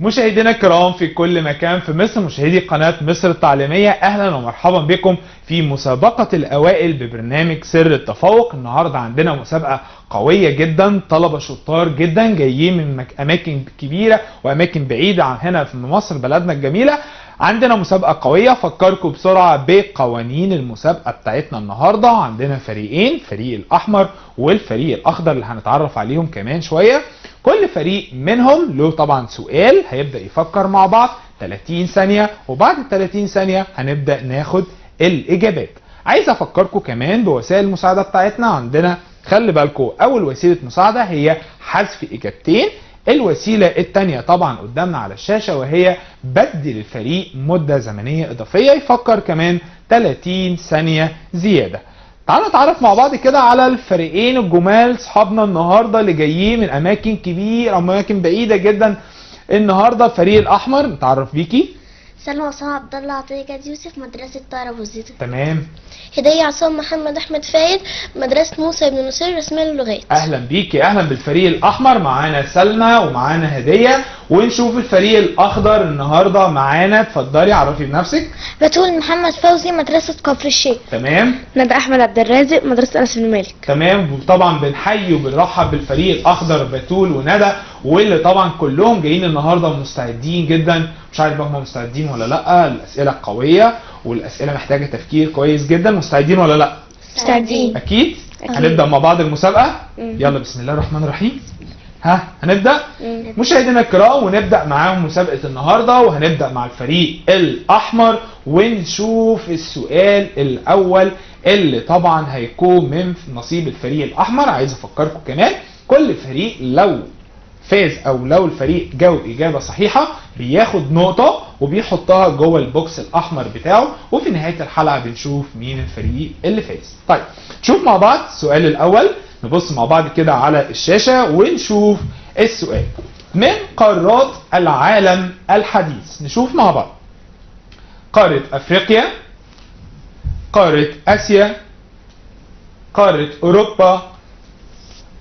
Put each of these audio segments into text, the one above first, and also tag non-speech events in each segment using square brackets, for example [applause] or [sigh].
مشاهدينا الكرام في كل مكان في مصر مشاهدي قناة مصر التعليمية أهلا ومرحبا بكم في مسابقة الأوائل ببرنامج سر التفوق. النهاردة عندنا مسابقة قوية جدا طلبة شطار جدا جايين من أماكن كبيرة وأماكن بعيدة عن هنا في مصر بلدنا الجميلة. عندنا مسابقة قوية فكركم بسرعة بقوانين المسابقة بتاعتنا النهاردة. عندنا فريقين فريق الأحمر والفريق الأخضر اللي هنتعرف عليهم كمان شوية. كل فريق منهم له طبعا سؤال هيبدأ يفكر مع بعض 30 ثانية وبعد ال 30 ثانية هنبدأ ناخد الإجابات. عايز أفكركم كمان بوسائل المساعدة بتاعتنا عندنا. خلي بالكم أول وسيلة مساعدة هي حذف إجابتين. الوسيلة التانية طبعا قدامنا على الشاشة وهي بدي للفريق مدة زمنية إضافية يفكر كمان 30 ثانية زيادة. تعالوا نتعرف مع بعض كده على الفريقين الجمال صحابنا النهارده اللي جايين من أماكن كبيرة أو أماكن بعيدة جدا. النهارده الفريق الأحمر نتعرف بيكي. سلمى عصام عبد الله عطية جاد يوسف مدرسة طائرة بوزيتو تمام. هدية عصام محمد أحمد فايد مدرسة موسى بن نصير رسمية للغات. أهلا بيكي أهلا بالفريق الأحمر. معانا سلمى ومعانا هدية. ونشوف الفريق الأخضر النهارده معانا. اتفضلي عرفي بنفسك. بتول محمد فوزي مدرسة كفر الشيخ. تمام. ندى أحمد عبد الرازق مدرسة أنس بن مالك. تمام. وطبعا بنحيي وبنرحب بالفريق الأخضر بتول وندى واللي طبعا كلهم جايين النهارده مستعدين جدا. مش عارف بقى هم مستعدين ولا لا الأسئلة قوية والأسئلة محتاجة تفكير كويس جدا. مستعدين ولا لا؟ مستعدين. أكيد. أكيد. هنبدأ مع بعض المسابقة؟ مم. يلا بسم الله الرحمن الرحيم. ها هنبدأ؟ مشاهدينا الكرام ونبدأ معاهم مسابقة النهارده وهنبدأ مع الفريق الأحمر. ونشوف السؤال الأول اللي طبعا هيكون من نصيب الفريق الأحمر. عايز أفكركم كمان كل فريق لو فاز أو لو الفريق جاوب إجابة صحيحة بياخد نقطة وبيحطها جوه البوكس الأحمر بتاعه وفي نهاية الحلقة بنشوف مين الفريق اللي فاز. طيب نشوف مع بعض السؤال الأول. نبص مع بعض كده على الشاشة ونشوف السؤال. من قارات العالم الحديث؟ نشوف مع بعض. قارة أفريقيا قارة آسيا قارة أوروبا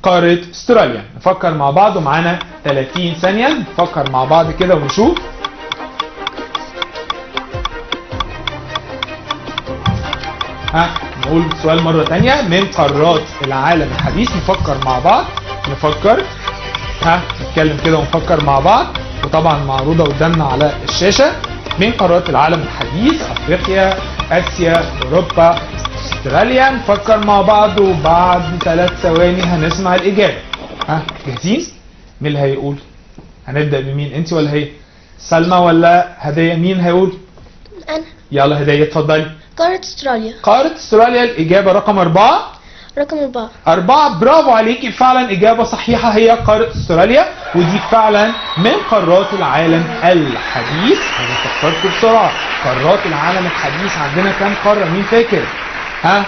قارة استراليا. نفكر مع بعض ومعانا 30 ثانية. نفكر مع بعض كده ونشوف. ها نقول السؤال مرة تانية. من قارات العالم الحديث؟ نفكر مع بعض. نفكر. ها نتكلم كده ونفكر مع بعض. وطبعا معروضة قدامنا على الشاشة. من قارات العالم الحديث؟ أفريقيا آسيا أوروبا استراليا نفكر مع بعض وبعد ثلاث ثواني هنسمع الإجابة. ها جاهزين؟ مين اللي هيقول؟ هنبدأ بمين؟ أنت ولا هي؟ سلمى ولا هدية؟ مين هيقول؟ أنا. يلا هدية اتفضلي. قارة استراليا. قارة استراليا الإجابة رقم أربعة. رقم أربعة. أربعة. برافو عليكي فعلا إجابة صحيحة هي قارة استراليا ودي فعلا من قارات العالم الحديث. أنا فكرت بسرعة. قارات العالم الحديث عندنا كام قارة؟ مين فاكر؟ ها؟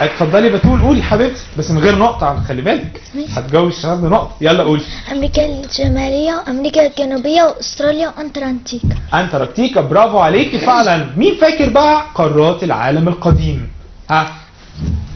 اتفضلي بتقول قولي حبيبتي بس من غير نقطة خلي بالك. هتجاوبي الشباب بنقطة يلا قولي أمريكا الشمالية وأمريكا الجنوبية وأستراليا وأنتاركتيكا أنتاركتيكا برافو عليكي فعلا مين فاكر بقى قارات العالم القديم؟ ها؟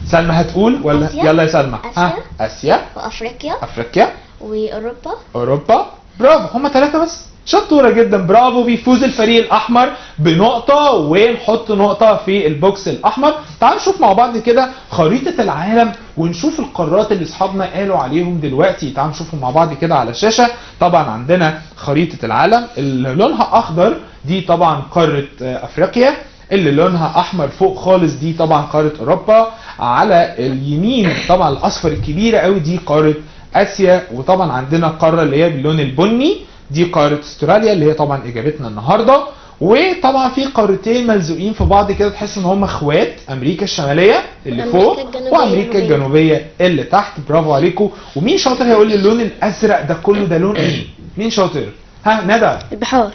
سلمى هتقول ولا آسيا. يلا يا سلمى ها؟ آسيا. آسيا وأفريقيا أفريقيا وأوروبا أوروبا برافو هما ثلاثة بس. شطورة جدا. برافو بيفوز الفريق الأحمر بنقطة ونحط نقطة في البوكس الأحمر. تعالوا نشوف مع بعض كده خريطة العالم ونشوف القارات اللي أصحابنا قالوا عليهم دلوقتي. تعالوا نشوفهم مع بعض كده على الشاشة. طبعا عندنا خريطة العالم. اللي لونها أخضر دي طبعا قارة آه، أفريقيا. اللي لونها أحمر فوق خالص دي طبعا قارة أوروبا. على اليمين طبعا الأصفر الكبيرة قوي دي قارة آسيا وطبعا عندنا قارة اللي هي باللون البني دي قارة أستراليا اللي هي طبعا إجابتنا النهارده. وطبعا في قارتين ملزوقين في بعض كده تحس إن هم إخوات أمريكا الشمالية اللي فوق وأمريكا. الجنوبية اللي تحت. برافو عليكم. ومين شاطر هيقول لي اللون الأزرق ده كله ده لون إيه؟ مين شاطر؟ ها ندى. البحار.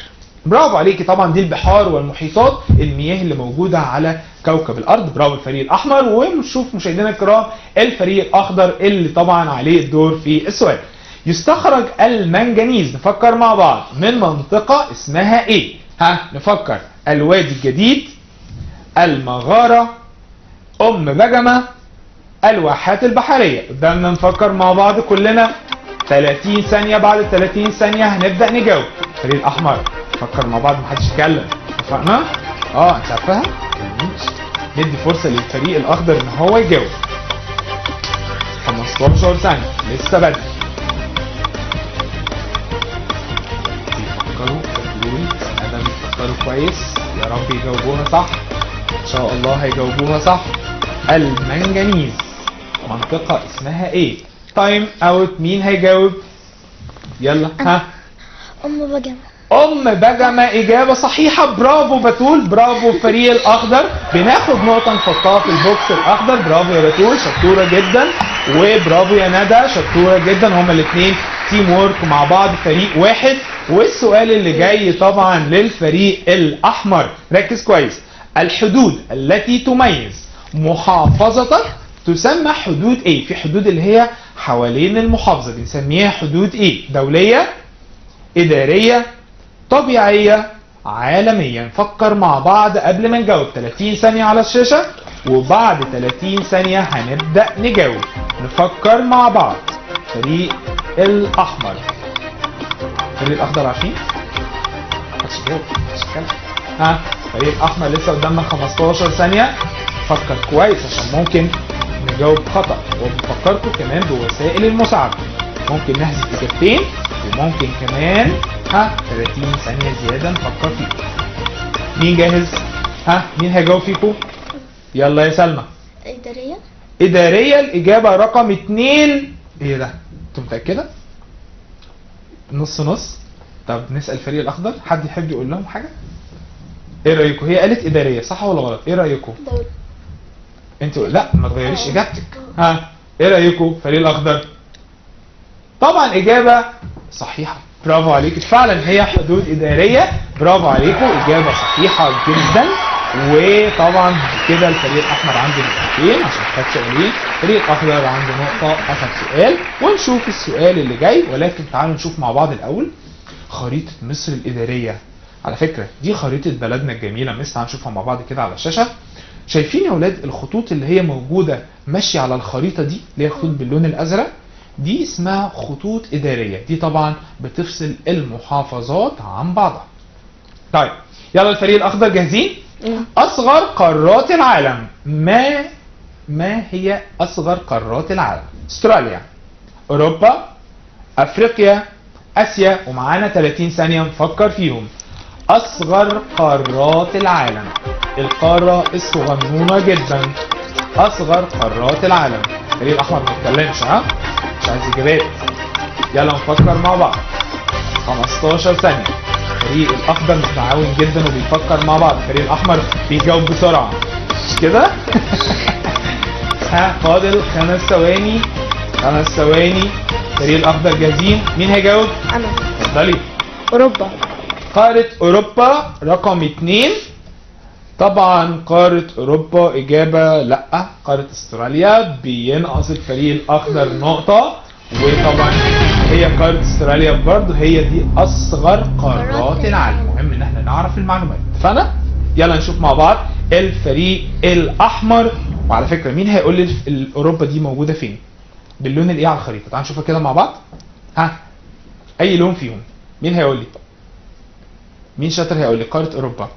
برافو عليكي طبعا دي البحار والمحيطات المياه اللي موجودة على كوكب الأرض. برافو الفريق الأحمر ونشوف مشاهدينا الكرام الفريق الأخضر اللي طبعا عليه الدور في السؤال. يستخرج المنجنيز نفكر مع بعض من منطقة اسمها إيه؟ ها نفكر. الوادي الجديد المغارة أم بجمة الواحات البحرية. قدامنا نفكر مع بعض كلنا. 30 ثانية بعد 30 ثانية هنبدأ نجاوب. الفريق الأحمر. فكر مع بعض محدش يتكلم. اتفقنا؟ آه انت عارفاها ماشي. ندي فرصة للفريق الأخضر إن هو يجاوب. 15 ثانية. لسه بدري. بيفكروا بيقولوا أدم بيفكروا كويس. يا رب يجاوبوها صح. إن شاء الله هيجاوبوها صح. المنجنيز منطقة اسمها إيه؟ time out مين هيجاوب؟ يلا ها. ام بجمة أم بجمة إجابة صحيحة. برافو بتول. برافو الفريق الأخضر. بناخد نقطة نحطها في ال box الأخضر. برافو يا بتول. شطورة جدا. وبرافو يا ندى. شطورة جدا. هما الاثنين teamwork مع بعض. فريق واحد. والسؤال اللي جاي طبعا للفريق الأحمر. ركز كويس. الحدود التي تميز محافظتك تسمى حدود إيه؟ في حدود اللي هي حوالين المحافظة. بنسميها حدود إيه؟ دولية إدارية طبيعية عالمية نفكر مع بعض قبل ما نجاوب. 30 ثانية على الشاشة وبعد 30 ثانية هنبدأ نجاوب. نفكر مع بعض. فريق الأحمر. فريق الأخضر عارفين؟ محدش يجاوب محدش ها؟ فريق الأحمر لسه قدامنا 15 ثانية. فكر كويس عشان ممكن نجاوب خطأ. وبفكركم كمان بوسائل المساعدة. ممكن نحذف إجابتين وممكن كمان ها 30 ثانية زيادة نفكر فيكم مين جاهز؟ ها مين هيجاوب فيكم؟ يلا يا سلمى إدارية إدارية الإجابة رقم اتنين إيه ده؟ أنت متأكدة؟ نص نص؟ طب نسأل الفريق الأخضر حد يحب يقول لهم حاجة؟ إيه رأيكم؟ هي قالت إدارية صح ولا غلط؟ إيه رأيكم؟ دولة أنتوا لا ما تغيريش إجابتك ها إيه رأيكم فريق الأخضر طبعا إجابة صحيحة. برافو عليك. فعلا هي حدود إدارية. برافو عليكم. إجابة صحيحة جدا. وطبعا كده الفريق الاحمر عنده نقطتين عشان خد سؤالين الفريق الاخضر عنده نقطة. اخد سؤال. ونشوف السؤال اللي جاي. ولكن تعالوا نشوف مع بعض الأول خريطة مصر الإدارية. على فكرة دي خريطة بلدنا الجميلة. مصر تعالوا نشوفها مع بعض كده على الشاشه شايفين يا أولاد الخطوط اللي هي موجودة ماشية على الخريطة دي اللي هي خطوط باللون الأزرق؟ دي اسمها خطوط إدارية. دي طبعا بتفصل المحافظات عن بعضها. طيب يلا الفريق الأخضر جاهزين؟ أصغر قارات العالم. ما ما هي أصغر قارات العالم؟ أستراليا أوروبا أفريقيا آسيا ومعانا 30 ثانية نفكر فيهم. أصغر قارات العالم. القارة الصغنونة جدا. أصغر قارات العالم. الفريق الاحمر ما بيتكلمش ها؟ مش عايز اجابات يلا نفكر مع بعض. 15 ثانية. الفريق الاخضر متعاون جدا وبيفكر مع بعض. الفريق الأحمر بيجاوب بسرعة. مش كده؟ [laughs] ها فاضل خمس ثواني. خمس ثواني. الفريق الاخضر جاهزين؟ مين هيجاوب؟ أنا. اتفضلي. أوروبا. قارة أوروبا رقم اتنين. طبعا قارة أوروبا إجابة لأ قارة أستراليا بينقص الفريق الأخضر نقطة وطبعا هي قارة أستراليا برضه هي دي أصغر قارات العالم مهم إن إحنا نعرف المعلومات اتفقنا؟ يلا نشوف مع بعض الفريق الأحمر وعلى فكرة مين هيقول لي أوروبا دي موجودة فين؟ باللون الإيه على الخريطة؟ تعال نشوفها كده مع بعض ها أي لون فيهم؟ مين هيقول لي؟ مين شاطر هيقول لي قارة أوروبا؟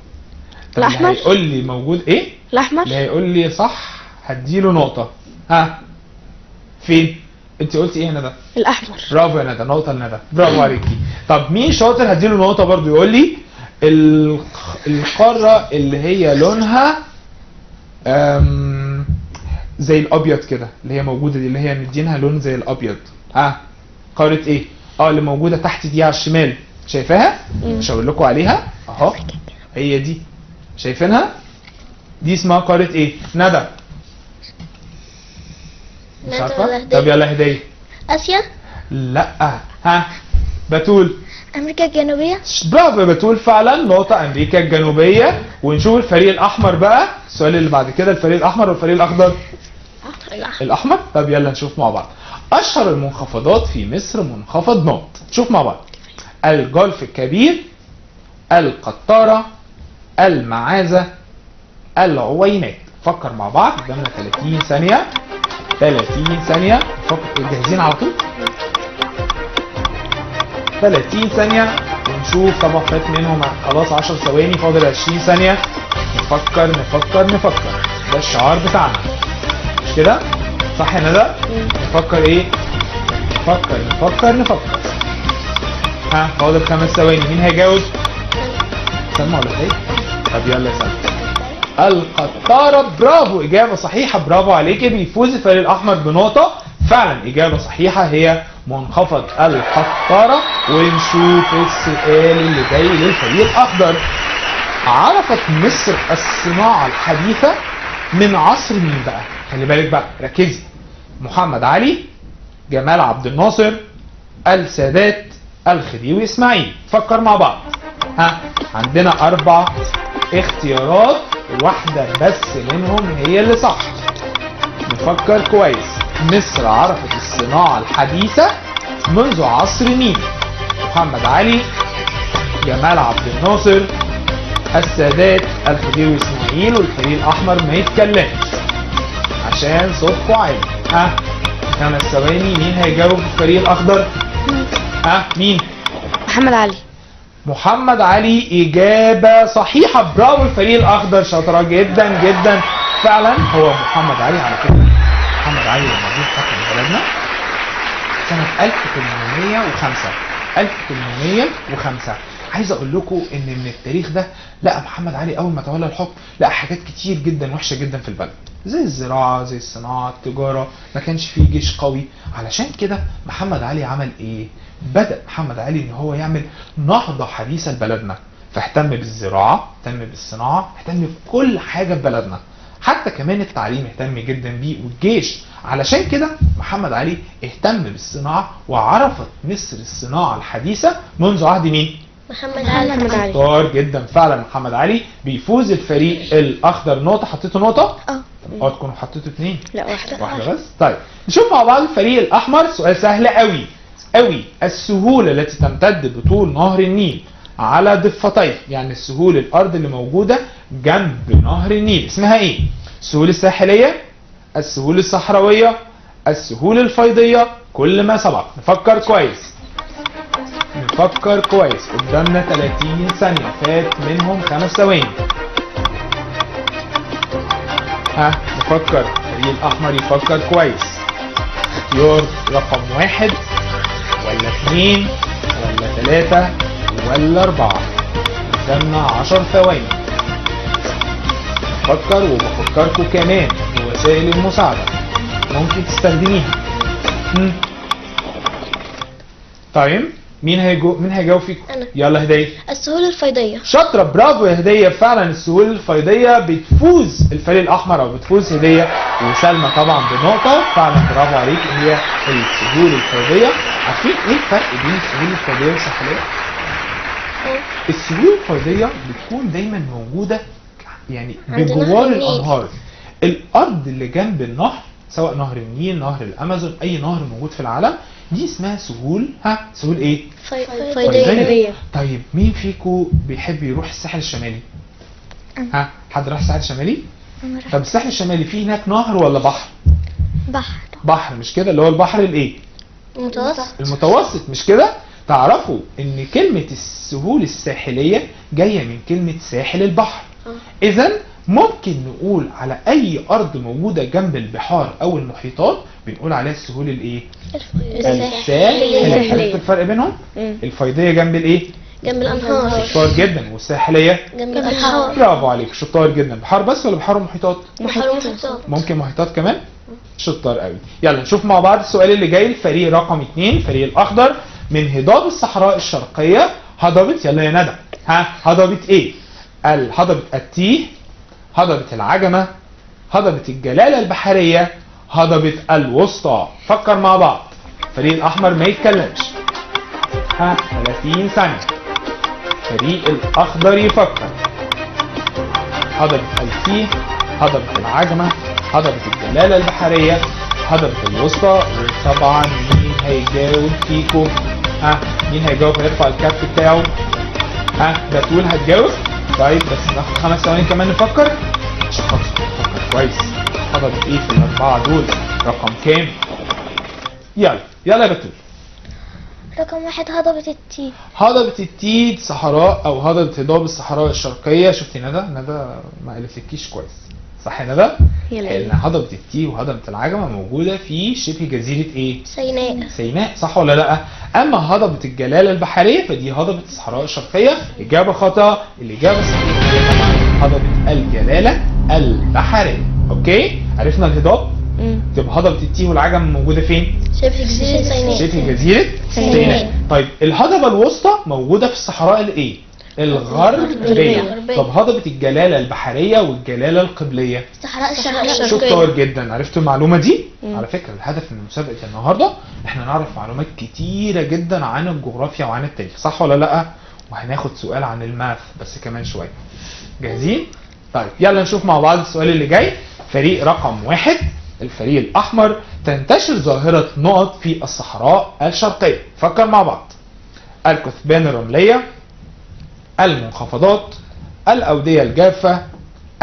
طب اللي. هيقول لي موجود إيه؟ الأحمر اللي هيقول لي صح هديله نقطة. ها؟ فين؟ أنت قلتي إيه يا ندى؟ الأحمر. برافو يا ندى نقطة لندى. برافو عليكي. طب مين شاطر؟ هديله نقطة برضو يقول لي ال- القارة اللي هي لونها أم، زي الأبيض كده اللي هي موجودة دي اللي هي مدينها لون زي الأبيض. ها؟ قارة إيه؟ آه اللي موجودة تحت دي على الشمال. شايفاها؟ مش هقول لكم عليها؟ أهو. هي دي. شايفينها؟ دي اسمها قارة إيه؟ ندى. مش هدية؟ طب يلا هدية. آسيا؟ لا. ها؟ بتول أمريكا الجنوبية؟ برافو يا بتول فعلا نقطة. أمريكا الجنوبية. ونشوف الفريق الأحمر بقى. السؤال اللي بعد كده الفريق الأحمر والفريق الأخضر. الأحمر. الأحمر؟ طب يلا نشوف مع بعض. أشهر المنخفضات في مصر منخفض نقط. شوف مع بعض. الجولف الكبير القطارة المعازة العوينات. فكر مع بعض قدامنا 30 ثانية. 30 ثانية. فكر جاهزين على طول؟ 30 ثانية. ونشوف طبعا فات منهم خلاص 10 ثواني. فاضل 20 ثانية. نفكر نفكر نفكر. ده الشعار بتاعنا. مش كده؟ صح يا ندى؟ نفكر إيه؟ نفكر نفكر نفكر. ها فاضل خمس ثواني. مين هيجاوب؟ سلمى ولا إيه؟ طب يلا سلمى القطارة برافو إجابة صحيحة برافو عليكي بيفوز الفريق الأحمر بنقطة. فعلا إجابة صحيحة هي منخفض القطارة. ونشوف السؤال اللي جاي للفريق الأخضر. عرفت مصر الصناعة الحديثة من عصر مين بقى؟ خلي بالك بقى ركزي. محمد علي جمال عبد الناصر السادات الخديوي إسماعيل. فكر مع بعض. ها عندنا أربع اختيارات واحدة بس منهم هي اللي صح. نفكر كويس. مصر عرفت الصناعة الحديثة منذ عصر مين؟ محمد علي جمال عبد الناصر السادات الخديوي إسماعيل والفريق الأحمر ما يتكلمش. عشان صوتكم عالي ها؟ خمس ثواني. مين هيجاوب الفريق الأخضر؟ ها؟ مين؟ محمد علي. محمد علي إجابة صحيحة. برافو الفريق الأخضر. شاطرة جدا جدا. فعلا هو محمد علي على فكرة. محمد علي لما جه حكم بلدنا سنة 1805 1805 عايز أقول لكم إن من التاريخ ده لقى محمد علي أول ما تولى الحكم لقى حاجات كتير جدا وحشة جدا في البلد. زي الزراعة زي الصناعة التجارة. ما كانش فيه جيش قوي. علشان كده محمد علي عمل إيه؟ بدأ محمد علي إن هو يعمل نهضة حديثة لبلدنا. فاهتم بالزراعة اهتم بالصناعة اهتم بكل حاجة في بلدنا. حتى كمان التعليم اهتم جدا بيه. والجيش علشان كده محمد علي اهتم بالصناعة وعرفت مصر الصناعة الحديثة منذ عهد مين؟ محمد علي. محمد علي. شطار جدا. فعلا محمد علي بيفوز الفريق الأخضر. نقطة حطيته نقطة؟ آه. آه تكونوا حطيتوا اثنين لا واحدة. واحدة بس. طيب نشوف مع بعض الفريق الأحمر. سؤال سهل قوي. قوي السهولة التي تمتد بطول نهر النيل على ضفتيه يعني السهول الأرض اللي موجودة جنب نهر النيل. اسمها إيه؟ السهول الساحلية السهول الصحراوية السهول الفيضية كل ما سبق. نفكر كويس. نفكر كويس. قدامنا 30 ثانية. فات منهم خمس ثواني. ها نفكر. الفريق الأحمر يفكر كويس. اختيار رقم واحد. ولا اثنين ولا ثلاثة ولا أربعة قدامنا عشر ثواني. نفكر وبفكركم كمان. بوسائل المساعدة. ممكن تستخدميها. مم. مين هيجو مين هيجاوب فيكم؟ أنا. يلا هدية السهول الفيضية شاطرة برافو يا هدية فعلا السهول الفيضية بتفوز الفريق الأحمر أو بتفوز هدية وسلمى طبعا بنقطة فعلا برافو عليك هي السهول الفيضية عارفين إيه الفرق بين السهول الفيضية والساحلية؟ السهول الفيضية بتكون دايما موجودة يعني بجوار. الأنهار الأرض اللي جنب النهر سواء نهر النيل نهر الأمازون أي نهر موجود في العالم دي اسمها سهول ها سهول إيه؟ فيضية. فيضية طيب مين فيكم بيحب يروح الساحل الشمالي؟ ها حد راح الساحل الشمالي؟ طب الساحل الشمالي فيه هناك نهر ولا بحر؟ بحر بحر مش كده اللي هو البحر الإيه؟ متوسط المتوسط مش كده؟ تعرفوا إن كلمة السهول الساحلية جاية من كلمة ساحل البحر. آه. اذا ممكن نقول على أي أرض موجودة جنب البحار أو المحيطات بنقول عليها السهول الإيه؟ الساحلية. عرفت الفرق بينهم؟ مم. الفيضية جنب الإيه؟ جنب الأنهار. شطار جدا. والساحلية؟ جنب الأنهار. برافو عليك. شطار جدا. بحار بس ولا بحار ومحيطات؟ بحر ومحيطات. ممكن محيطات كمان؟ شطار قوي. يلا نشوف مع بعض السؤال اللي جاي. الفريق رقم 2 الفريق الأخضر من هضاب الصحراء الشرقية. هضبة يلا يا ندى. ها هضبة إيه؟ ال- هضبة التيه هضبة العجمة هضبة الجلالة البحرية هضبة الوسطى. فكر مع بعض. الفريق الأحمر ما يتكلمش. ها 30 ثانية. الفريق الأخضر يفكر. هضبة الفيه هضبة العجمة هضبة الجلالة البحرية هضبة الوسطى. وطبعا مين هيجاوب فيكم؟ ها مين هيجاوب؟ هيرفع الكارت بتاعه. ها بتقول هتجاوب؟ طيب بس ناخد خمس ثواني كمان نفكر. نفكر. كويس. هضبة إيه في الأربعة دول. رقم كام؟ يلا يلا يا بتول. رقم واحد هضبة التي هضبة التيد صحراء أو هضبة هضاب الصحراء الشرقية. شفتي ندى؟ ندى ما قالتلكيش كويس. صح يا ندى؟ لأن العين هضبة التي وهضبة العجمة موجودة في شبه جزيرة إيه؟ سيناء سيناء صح ولا لأ؟ أما هضبة الجلالة البحرية فدي هضبة الصحراء الشرقية اجابة خاطئة الإجابة الصحيحة هي طبعا هضبة الجلالة البحرية أوكي؟ عرفنا الهضاب؟ تبقى هضبة التي والعجم موجودة فين؟ شبه جزيرة سيناء شبه جزيرة سيناء. طيب الهضبة الوسطى موجودة في الصحراء الإيه؟ الغربية. طب هضبة الجلالة البحرية والجلالة القبلية. الصحراء الشرقية. شطار جدا. عرفتوا المعلومة دي؟ مم. على فكرة الهدف من مسابقة النهاردة إحنا نعرف معلومات كتيرة جدا عن الجغرافيا وعن التاريخ. صح ولا لأ؟ وهناخد سؤال عن الماث بس كمان شوية. جاهزين؟ طيب يلا نشوف مع بعض السؤال اللي جاي. فريق رقم واحد الفريق الأحمر تنتشر ظاهرة نقط في الصحراء الشرقية. فكر مع بعض. الكثبان الرملية المنخفضات الأودية الجافة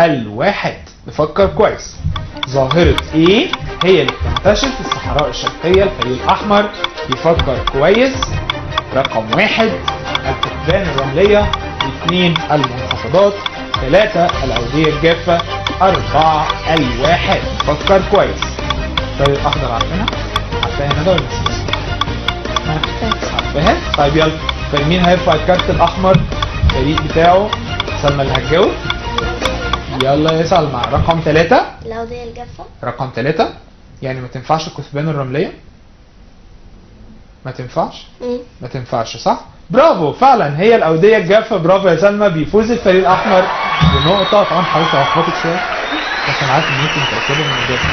الواحد. نفكر كويس. ظاهرة إيه هي اللي بتنتشر في الصحراء الشرقية الفريق الأحمر. يفكر كويس. رقم واحد الكثبان الرملية. اثنين المنخفضات. ثلاثة الأودية الجافة. أربعة الواحد. فكر كويس. الفريق الأخضر عارفينها؟ عارفاها ندى ولا نسيت؟ ها؟ عارفاها؟ طيب يلا. طيب مين هيرفع الكارت الأحمر. الفريق بتاعه سلمى اللي هتجاوب يلا يا سلمى رقم ثلاثة الأودية الجافة. رقم ثلاثة يعني ما تنفعش الكثبان الرملية. ما تنفعش؟ مم. ما تنفعش صح؟ برافو فعلا هي الأودية الجافة. برافو يا سلمى بيفوز الفريق الأحمر بنقطة. طبعا حاولت ألخبطك شوية لكن عارف إن أنت متأكدة من الإجابة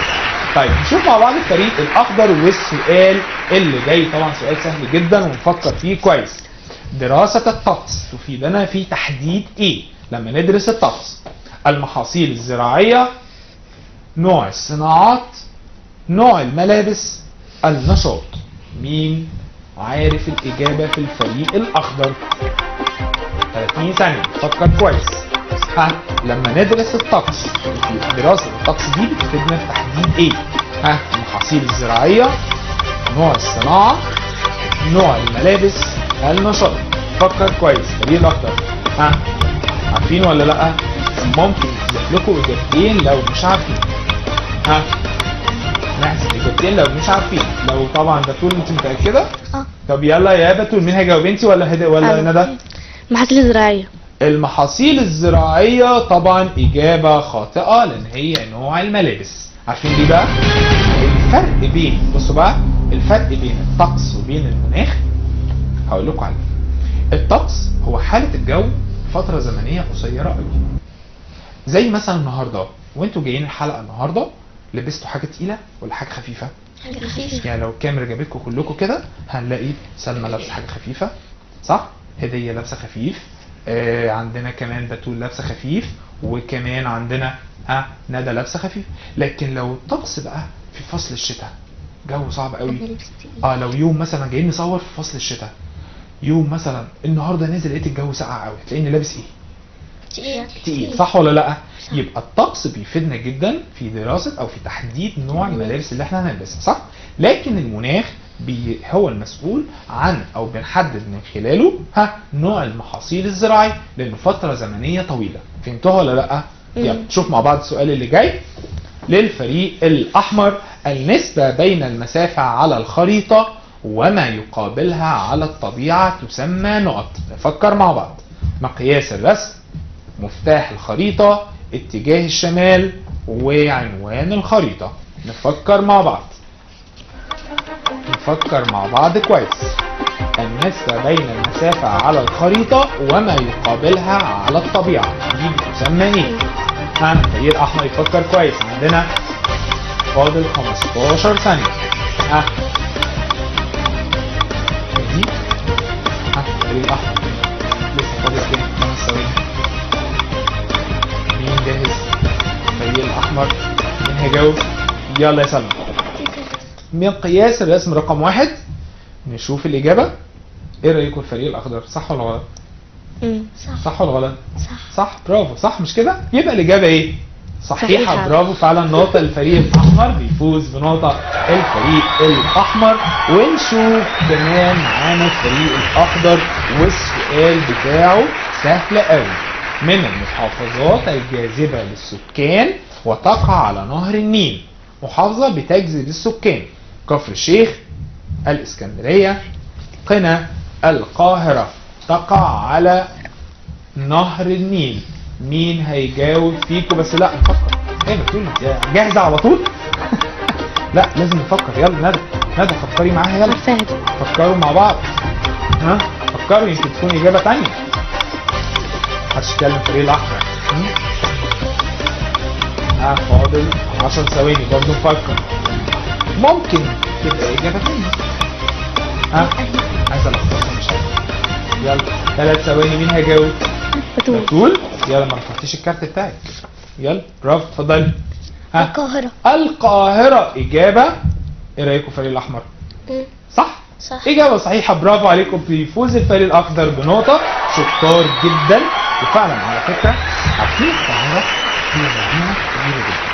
طيب نشوف مع بعض الفريق الأخضر والسؤال اللي جاي. طبعا سؤال سهل جدا ونفكر فيه كويس. دراسة الطقس تفيدنا في تحديد إيه؟ لما ندرس الطقس. المحاصيل الزراعية نوع الصناعات نوع الملابس النشاط. مين عارف الإجابة في الفريق الأخضر؟ 30 ثانية. فكر كويس. ها لما ندرس الطقس دراسة الطقس دي بتفيدنا في تحديد إيه؟ ها المحاصيل الزراعية نوع الصناعة نوع الملابس النشاط فكر كويس؟ الفريق الأخضر ها؟ عارفين ولا لأ؟ ممكن يحذف لكم إجابتين لو مش عارفين. ها؟ نحذف إجابتين لو مش عارفين. لو طبعا بتول انت متأكدة؟ آه. طب يلا يا بتول مين هيجاوب؟ انت ولا هدى ولا. ندى؟ محاصيل زراعية المحاصيل الزراعية طبعا إجابة خاطئة لأن هي نوع الملابس. عارفين ليه بقى؟ الفرق بين بصوا بقى الفرق بين الطقس وبين المناخ هقول لكم عليه. الطقس هو حالة الجو فترة زمنية قصيرة قوي زي مثلا النهارده. وانتوا جايين الحلقة النهارده لبستوا حاجة تقيلة ولا حاجة خفيفة؟ حاجة خفيفة. يعني لو الكاميرا جابتكم كلكم كده هنلاقي سلمى لابسة حاجة خفيفة. صح؟ هدية لابسة خفيف. آه عندنا كمان بتول لابسة خفيف. وكمان عندنا ها ندى لابسة خفيف. لكن لو الطقس بقى في فصل الشتاء جو صعب قوي آه لو يوم مثلا جايين نصور في فصل الشتاء يوم مثلا النهارده نازل لقيت الجو ساقع قوي تلاقيني لابس إيه؟ تقيل. تقيل. صح ولا لأ؟ يبقى الطقس بيفيدنا جدا في دراسة أو في تحديد نوع الملابس اللي إحنا هنلبسها. صح؟ لكن المناخ بي هو المسؤول عن أو بنحدد من خلاله ها نوع المحاصيل الزراعيه لأنه فترة زمنية طويلة. فهمتوها ولا لأ؟ يلا نشوف مع بعض السؤال اللي جاي. للفريق الأحمر النسبة بين المسافة على الخريطة وما يقابلها على الطبيعة تسمى نقط. نفكر مع بعض. مقياس الرسم مفتاح الخريطة اتجاه الشمال وعنوان الخريطة. نفكر مع بعض. نفكر مع بعض كويس. النسبة بين المسافة على الخريطة وما يقابلها على الطبيعة. دي بتسمى إيه؟ ها الفريق الأحمر يفكر كويس. عندنا فاضل 15 ثانية. ها الفريق الأحمر لسه فاضل كام؟ خمس ثواني مين جاهز؟ الفريق الأحمر مين هيجاوب؟ يلا يا سلمى مقياس الرسم رقم واحد نشوف الإجابة إيه رأيكم الفريق الأخضر صح ولا غلط؟ صح صح ولا غلط؟ صح صح برافو صح مش كده؟ يبقى الإجابة إيه؟ صحيحة. صحيحة. برافو. فعلا نقطة الفريق الأحمر. بيفوز بنقطة الفريق الأحمر. ونشوف كمان معانا الفريق الأخضر والسؤال بتاعه. سهل قوي. من المحافظات الجاذبة للسكان وتقع على نهر النيل. محافظة بتجذب السكان. كفر الشيخ الإسكندرية قنا القاهرة. تقع على نهر النيل. مين هيجاوب فيكم؟ بس لا نفكر. إيه بتقول جاهزة على طول؟ [laughs] لا لازم نفكر. يلا ندى ندى فكري معاها. يلا. عارفاها فكروا مع بعض. ها؟ فكروا يمكن تكون إجابة تانية. محدش يتكلم فريق الأحمر. هم؟ ها فاضل 10 ثواني. برضه نفكر. ممكن تبقى إجابة تانية. ها؟ عايز ألخصها مش عارف يلا. ثلاث ثواني. مين هيجاوب؟ بتقول بتقول يلا ما رفعتيش الكارت بتاعك. يلا برافو اتفضلي. ها؟ القاهرة. القاهرة. إجابة إيه رأيكم فريق الأحمر؟ مم. صح؟ صح. إجابة صحيحة. برافو عليكم. بيفوز الفريق الأخضر بنقطة. شطار جدا. وفعلا على فكرة عارفين القاهرة هي مدينة كبيرة جدا.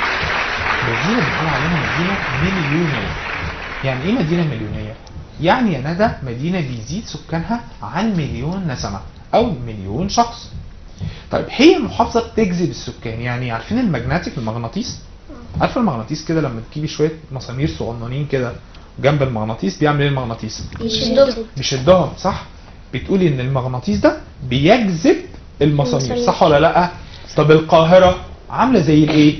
مدينة بنقول عليها مدينة مليونية. يعني إيه مدينة مليونية؟ يعني يا ندى مدينة بيزيد سكانها عن مليون نسمة. أو مليون شخص طيب هي محافظة بتجذب السكان يعني عارفين المagnetic المغناطيس؟ عارفة المغناطيس كده لما تجيبي شوية مسامير صغننين كده جنب المغناطيس بيعمل إيه المغناطيس؟ يشدهم بيشدهم صح بتقولي إن المغناطيس ده بيجذب المسامير المسامير. صح ولا لأ طب القاهرة عاملة زي الإيه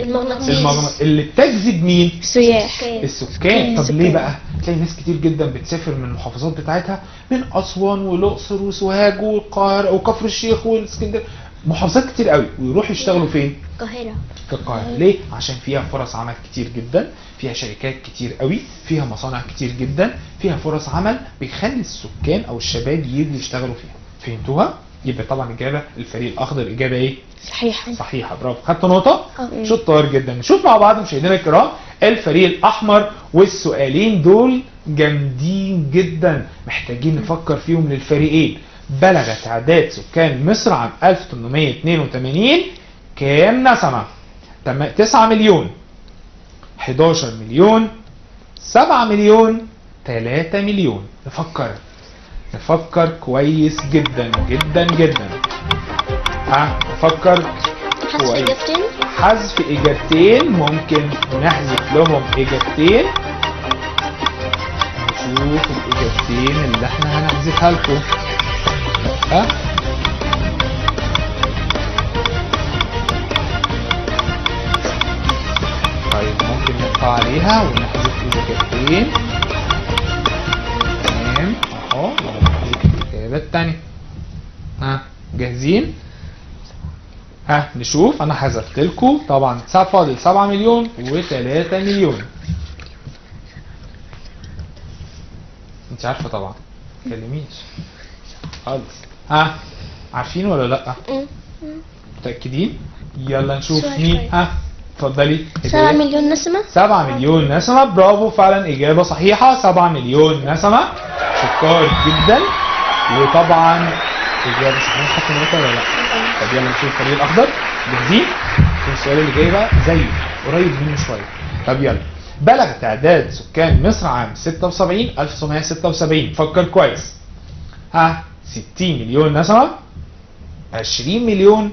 المغناطيس. المغن... اللي بتجذب مين؟ سياح السكان. طب. ليه بقى؟ تلاقي ناس كتير جدا بتسافر من المحافظات بتاعتها من أسوان والأقصر وسوهاج والقاهرة وكفر الشيخ والإسكندرية. محافظات كتير قوي. ويروحوا يشتغلوا فين؟ القاهرة. في القاهرة. ليه؟ عشان فيها فرص عمل كتير جدا فيها شركات كتير قوي فيها مصانع كتير جدا فيها فرص عمل بيخلي السكان أو الشباب يجوا يشتغلوا فيها. فهمتوها؟ يبقى طبعا إجابة الفريق الأخضر إجابة إيه؟ صحيحة. صحيحة برافو. خدتوا نقطة؟ آه. شطار جدا. نشوف مع بعض مشاهدينا الكرام الفريق الأحمر والسؤالين دول جامدين جدا. محتاجين نفكر فيهم للفريقين بلغ تعداد سكان مصر عام 1882 كام نسمة؟ 9 مليون 11 مليون 7 مليون 3 مليون. نفكر. نفكر كويس جدا جدا جدا. ها نفكر كويس. حذف إجابتين ممكن نحذف لهم إجابتين. نشوف الإجابتين اللي إحنا هنحذفها لكم. ها؟ طيب ممكن نقطع عليها ونحذف الإجابتين. تمام. أهو. الاجابه التانية ها جاهزين؟ ها نشوف. أنا حذفت لكم طبعا فاضل 7 مليون و3 مليون. انت عارفة طبعا. ما تكلميش. خالص. ها عارفين ولا لأ؟ مم. متأكدين؟ يلا نشوف مين. ها اتفضلي. سبعة هداية. مليون نسمة؟ 7 مليون نسمة. برافو فعلا إجابة صحيحة. 7 مليون نسمة. شكار جدا. وطبعا إجابة صحيحة خدت نقطة ولا لا؟ طب يلا نشوف الفريق الأخضر. جاهزين؟ السؤال اللي جاي بقى زيه قريب منه شوية. طب يلا. بلغ تعداد سكان مصر عام 76 1976 فكر كويس. ها 60 مليون نسمة 20 مليون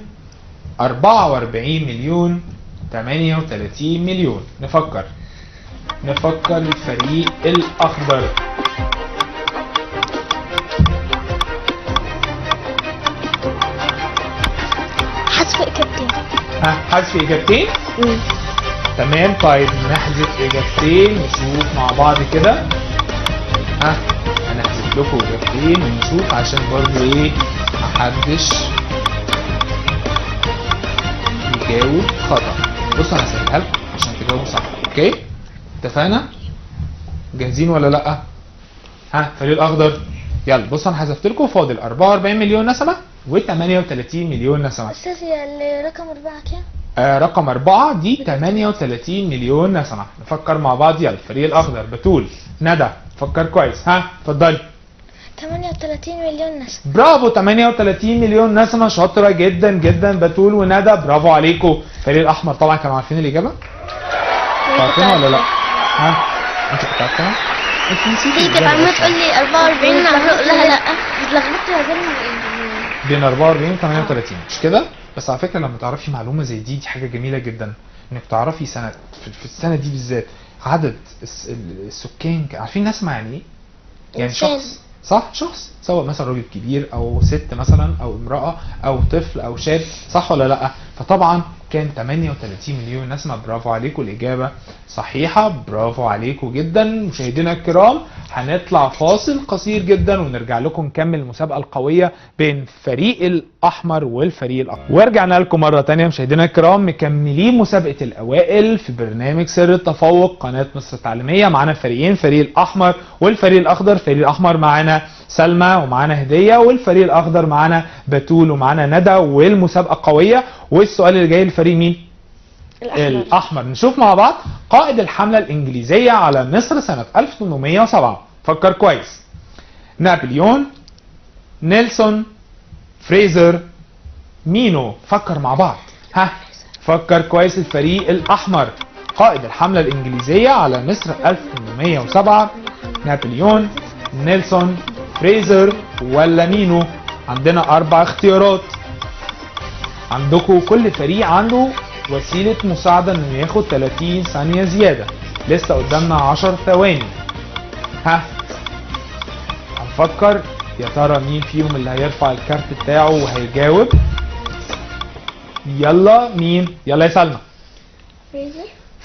44 مليون 38 مليون. نفكر. نفكر الفريق الأخضر. حذف إجابتين ها حذف إجابتين. تمام طيب نحذف إجابتين نشوف مع بعض كده. ها هنحذف لكم إجابتين ونشوف عشان برضو إيه محدش يجاوب خطأ. بصوا أنا هسهلها لكم عشان تجاوبوا صح أوكي؟ اتفقنا؟ جاهزين ولا لأ؟ ها الفريق الأخضر. يلا بصوا أنا حذفت لكم فاضل 44 مليون نسمة. و38 مليون نسمة أستاذ رقم أربعة كام؟ آه رقم أربعة دي 38 مليون نسمة نفكر مع بعض يلا. الفريق الأخضر بتقول ندى. فكر كويس. ها اتفضلي. 38 مليون نسمة برافو 38 مليون نسمة شاطرة جدا جدا. بتول وندى برافو عليكم. الفريق الأحمر طبعا كانوا عارفين الإجابة؟ عارفينها ولا لا؟ ها؟ أنت كنت عارفها؟ أنت نسيتي عمالة أصلاً. تقول لي 44 أنا هقول لها لأ. اتلخبطت ما بين بين 44 و 38 مش كده؟ بس على فكرة لما تعرفي معلومة زي دي دي حاجة جميلة جدا إنك تعرفي سنة في السنة دي بالذات عدد الس- ال- السكان عارفين نسمع يعني إيه؟ يعني. شخص صح شخص سواء مثلا راجل كبير أو ست مثلا أو امرأة أو طفل أو شاب صح ولا لأ؟ فطبعا كان 38 مليون نسمه برافو عليكم الإجابة صحيحة برافو عليكم جدا مشاهدينا الكرام هنطلع فاصل قصير جدا ونرجع لكم نكمل المسابقة القوية بين فريق الأحمر والفريق الاخضر ورجعنا لكم مرة تانية مشاهدينا الكرام مكملين مسابقة الأوائل في برنامج سر التفوق قناة مصر التعليمية. معانا فريقين فريق الأحمر والفريق الأخضر. الفريق الأحمر معانا سلمى ومعانا هدية والفريق الأخضر معانا بتول ومعانا ندى والمسابقة قوية. والسؤال اللي جاي لفريق مين؟ الأحمر. نشوف مع بعض قائد الحملة الإنجليزية على مصر سنة 1807 فكر كويس. نابليون نيلسون فريزر مينو. فكر مع بعض. ها فكر كويس الفريق الأحمر. قائد الحملة الإنجليزية على مصر 1807 نابليون نيلسون فريزر ولا مينو؟ عندنا أربع اختيارات. عندكم كل فريق عنده وسيلة مساعدة إنه ياخد 30 ثانية زيادة. لسه قدامنا 10 ثواني. ها؟ هنفكر. يا ترى مين فيهم اللي هيرفع الكارت بتاعه وهيجاوب؟ يلا مين؟ يلا يا سلمى فريزر.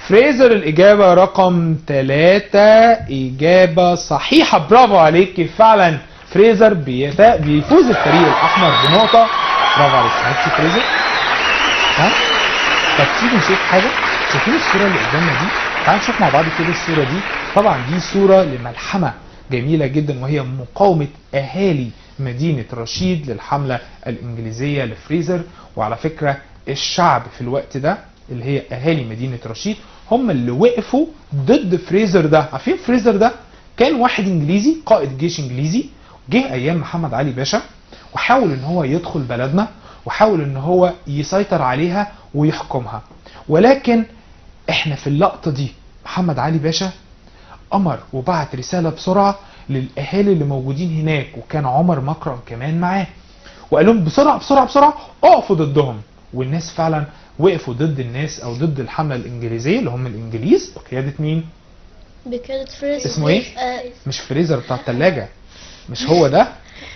فريزر الإجابة رقم ثلاثة إجابة صحيحة. برافو عليك. فعلا. فريزر بيفوز الفريق الأحمر بنقطة. برافو عليك. فريزر؟ ها؟ طب تيجي نشوف حاجة؟ شايفين الصورة اللي قدامنا دي؟ تعالوا نشوف مع بعض كده الصورة دي. طبعا دي صورة لملحمة جميلة جدا وهي مقاومة أهالي مدينة رشيد للحملة الإنجليزية لفريزر. وعلى فكرة الشعب في الوقت ده اللي هي أهالي مدينة رشيد هم اللي وقفوا ضد فريزر ده. عارفين فريزر ده؟ كان واحد إنجليزي قائد جيش إنجليزي جه أيام محمد علي باشا وحاول إن هو يدخل بلدنا. وحاول إن هو يسيطر عليها ويحكمها. ولكن إحنا في اللقطة دي محمد علي باشا أمر وبعت رسالة بسرعة للأهالي اللي موجودين هناك وكان عمر مكرم كمان معاه. وقال لهم بسرعة بسرعة بسرعة اقفوا ضدهم. والناس فعلا وقفوا ضد الناس أو ضد الحملة الإنجليزية اللي هم الإنجليز. بقياده مين؟ بكده فريزر اسمه إيه؟ آه، مش فريزر بتاع الثلاجه مش هو ده؟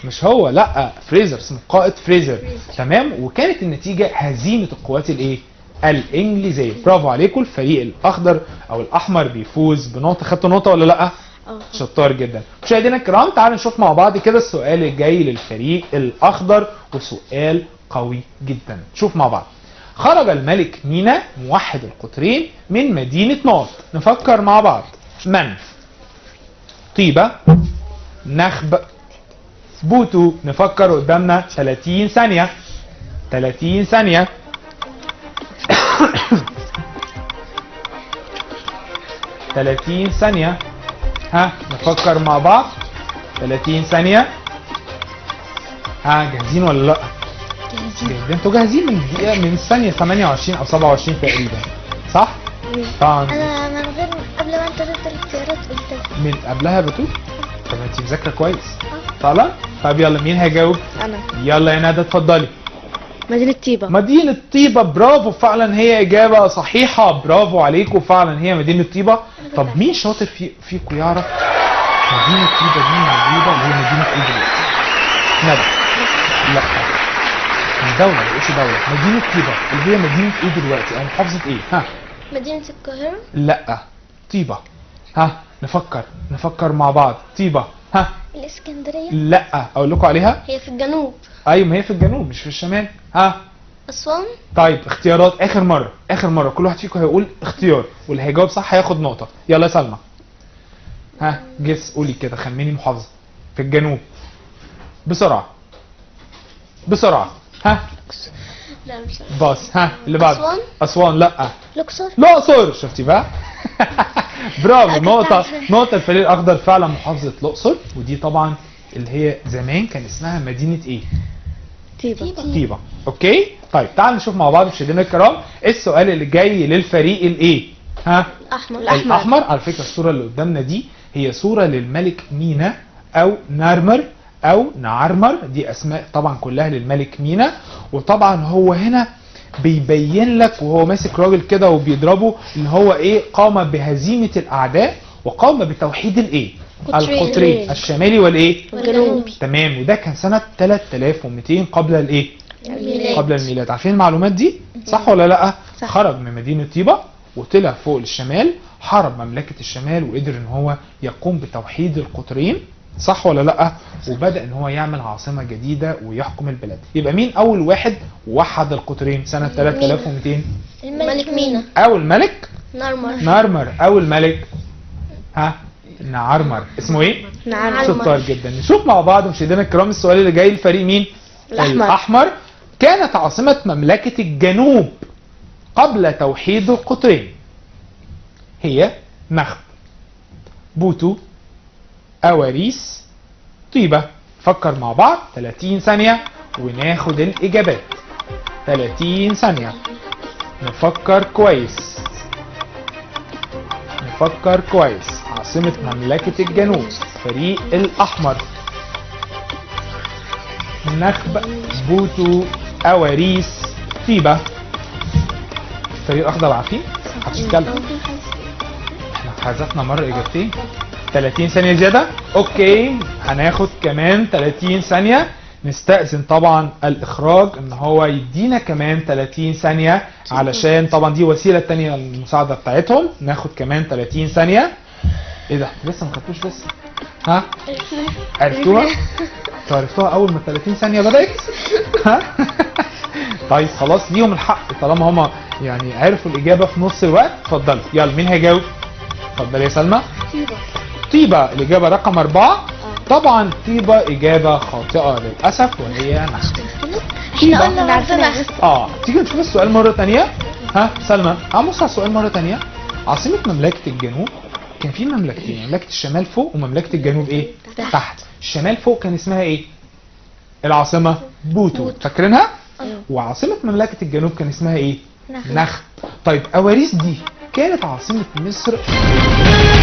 مش هو لا فريزر اسمه قائد فريزر تمام؟ وكانت النتيجة هزيمة القوات الإيه؟ الإنجليزية. برافو عليكم الفريق الأخضر أو الأحمر بيفوز بنقطة. خدتوا نقطة ولا لأ؟ آه. شطار جدا. مشاهدينا الكرام تعالوا نشوف مع بعض كده السؤال الجاي للفريق الأخضر وسؤال قوي جدا. شوف مع بعض. خرج الملك مينا موحد القطرين من مدينة ناط نفكر مع بعض. من؟ طيبة. نخب بوتو نفكر قدامنا 30 ثانية. 30 ثانية. تلاتين ثانية. ها نفكر مع بعض. 30 ثانية. ها جاهزين ولا لا؟ جاهزين. أنتوا جاهزين من دقيقة من ثانية 28 أو 27 تقريبا. صح؟ طبعا أنا من غير قبل ما أنت تقول الاختيارات قلت. من قبلها بتقول؟ طب انت مذاكرة كويس. فعلا؟ طب يلا مين هيجاوب؟ أنا. يلا يا ندى اتفضلي. مدينة طيبة. مدينة طيبة برافو. فعلا هي إجابة صحيحة. برافو عليكم. فعلا هي مدينة طيبة. طب مين شاطر في فيكم يعرف مدينة طيبة دي موجودة؟ اللي هي مدينة دلوقتي؟ ندى لا. مش دولة ما تقولش دولة. مدينة طيبة. اللي هي مدينة إيه دلوقتي؟ أو محافظة إيه؟ ها. مدينة القاهرة. لا. طيبة. ها. نفكر. نفكر مع بعض. طيبة. ها. الإسكندرية؟ لا أقول لكم عليها. هي في الجنوب. أيوة ما هي في الجنوب مش في الشمال. ها. أسوان؟ طيب اختيارات. آخر مرة آخر مرة. كل واحد فيكم هيقول اختيار واللي هيجاوب صح هياخد نقطة. يلا يا سلمى. ها جس قولي كده خمني محافظة. في الجنوب. بسرعة. بسرعة. ها. لا مش. باص. ها اللي بعد أسوان؟ أسوان لا. الأقصر؟ الأقصر شفتي بقى؟ [laughs] برافو. عارفة. نقطة الفريق الأخضر فعلا محافظة الأقصر ودي طبعا اللي هي زمان كان اسمها مدينة إيه؟ طيبة. طيبة. أوكي؟ طيب تعال نشوف مع بعض مشاهدينا الكرام السؤال اللي جاي للفريق الإيه؟ ها؟ الأحمر. الأحمر. على فكرة الصورة اللي قدامنا دي هي صورة للملك مينا أو نارمر أو نعرمر دي أسماء طبعا كلها للملك مينا. وطبعا هو هنا بيبين لك وهو ماسك راجل كده وبيضربه إن هو إيه قام بهزيمة الأعداء وقام بتوحيد الإيه؟ قطرين. القطرين الشمالي والإيه؟ والجنوبي. تمام. وده كان سنة 3200 قبل الإيه؟ الميلاد. قبل الميلاد. عارفين المعلومات دي؟ صح ولا لأ؟ صح. خرج من مدينة طيبة وطلع فوق للشمال حارب مملكة الشمال وقدر إن هو يقوم بتوحيد القطرين صح ولا لأ؟ وبدأ إن هو يعمل عاصمة جديدة ويحكم البلاد. يبقى مين أول واحد؟ وحد القطرين. سنة 3200 الملك مينا. أو الملك نارمر نارمر أو الملك ها؟ نعرمر. اسمه إيه؟ نعم شطار جدا. نشوف مع بعض مشاهدينا الكرام السؤال اللي جاي لفريق مين؟ الأحمر. الأحمر. كانت عاصمة مملكة الجنوب قبل توحيد القطرين. هي نخب بوتو. أواريس. طيبة فكر مع بعض 30 ثانية وناخد الإجابات. 30 ثانية. نفكر كويس. نفكر كويس. عاصمة مملكة الجنوب فريق الأحمر. نخب بوتو أواريس. طيبة. فريق الأخضر عارفين؟ هتتكلم إحنا حذفنا مرة إجابتين. 30 ثانية زيادة. أوكي هناخد كمان 30 ثانية. نستأذن طبعا الإخراج إن هو يدينا كمان 30 ثانية علشان طبعا دي وسيلة تانية للمساعدة بتاعتهم. ناخد كمان 30 ثانية. إيه ده؟ لسه ما خدتوش لسه ها؟ عرفتوها؟ أنتوا عرفتوها أول ما 30 ثانية بدأت؟ ها؟ طيب خلاص ليهم الحق طالما هما يعني عرفوا الإجابة في نص الوقت. اتفضلوا يلا مين هيجاوب؟ اتفضلي يا سلمى. طيبة الإجابة رقم أربعة. طبعا طيبة إجابة خاطئة للأسف وهي إحنا قلنا عارفينها آه تيجي نشوف السؤال مرة تانية؟ ها سلمى هنبص على السؤال مرة تانية. عاصمة مملكة الجنوب كان في مملكتين مملكة الشمال فوق ومملكة الجنوب إيه؟ تحت. الشمال فوق كان اسمها إيه؟ العاصمة بوتو. فاكرينها؟ وعاصمة مملكة الجنوب كان اسمها إيه؟ نخب. طيب أواريس دي كانت عاصمة مصر